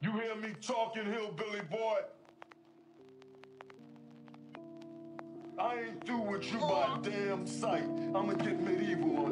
You hear me talking, hillbilly boy? I ain't through with you by damn sight. I'ma get medieval.